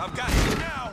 I've got you now!